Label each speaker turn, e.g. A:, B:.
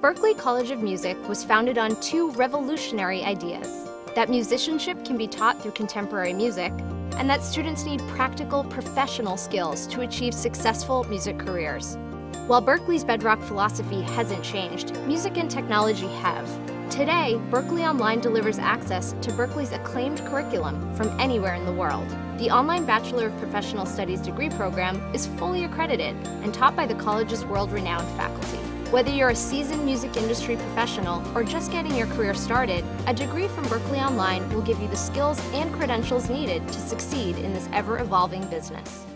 A: Berklee College of Music was founded on two revolutionary ideas that musicianship can be taught through contemporary music, and that students need practical professional skills to achieve successful music careers. While Berklee's bedrock philosophy hasn't changed, music and technology have. Today, Berklee Online delivers access to Berklee's acclaimed curriculum from anywhere in the world. The online Bachelor of Professional Studies degree program is fully accredited and taught by the college's world-renowned faculty. Whether you're a seasoned music industry professional or just getting your career started, a degree from Berklee Online will give you the skills and credentials needed to succeed in this ever-evolving business.